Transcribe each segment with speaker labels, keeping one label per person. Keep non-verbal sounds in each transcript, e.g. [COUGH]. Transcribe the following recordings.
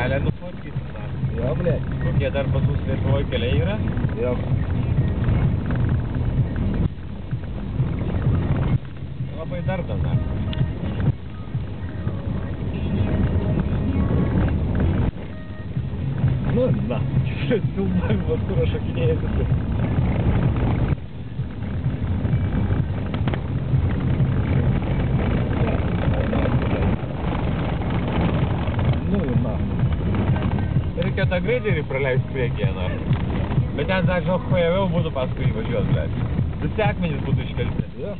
Speaker 1: kelią nutvarkysim. Jo, blė. Kokie dar pas mus Lietuvoje keliai yra? Jo. Labai dar dar. Nu, na, [LAUGHS] filmavimas, kur aš akinėjau visur. reikėjo tą greiderį praleist priekyje, na. Bet ten, dar žinok, kuo būtų paskui įvažiuot, bet. Visi akmenys būtų iškelti. Jo.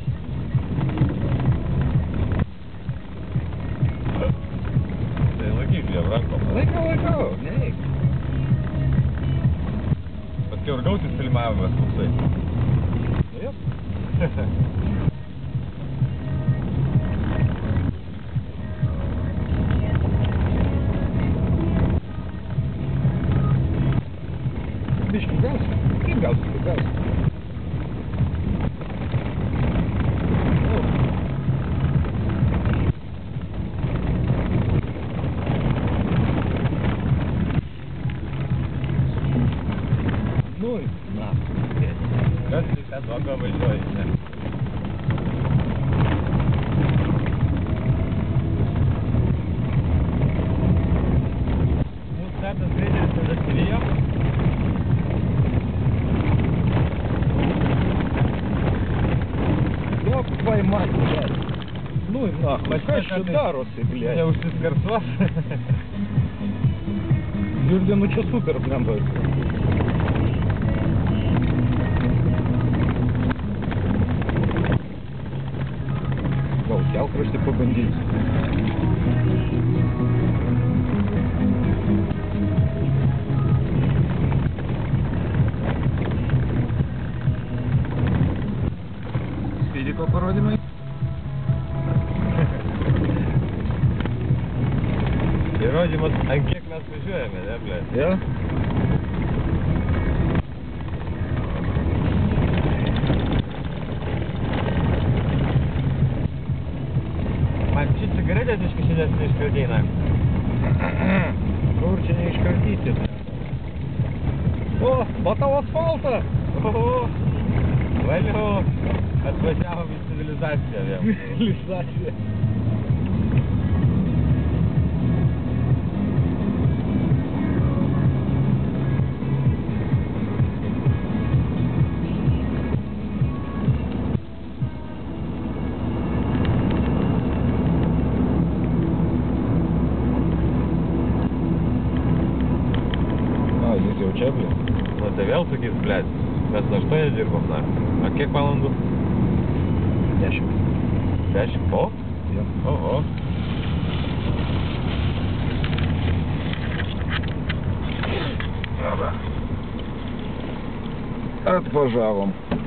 Speaker 1: Tai laikyk jau rankom. Laikau, laikau, nereik. Paskui ir gausis filmavimas toksai. Jo. [LAUGHS] табличку газ и газ, и газ. Ну и на. Как всегда, долго вылезет. поймать, блядь. Ну и нахуй, конечно, дарусы, блядь. Я уж ты скорцвас. Юрген, ну что супер, прям бы. Получал, короче, по бандитству. dalyko parodymai. Įrodymas, [LAUGHS] ant kiek mes važiuojame, ne, ble? Jo. Man čia cigaretės iš kišinės neiškardina. Kur čia neiškardyti? O, matau asfaltą! O, o, o. Валю, отвозяга від цивілізація. я. [LAUGHS] Лісація. А, здесь я учебник. Вот, довел таких, блядь. Meslektaş'ta yazıyor bunlar. Erkek balondu. Yaşık. Yaşık o? Yok. O o. Dobra. Otworzyłam.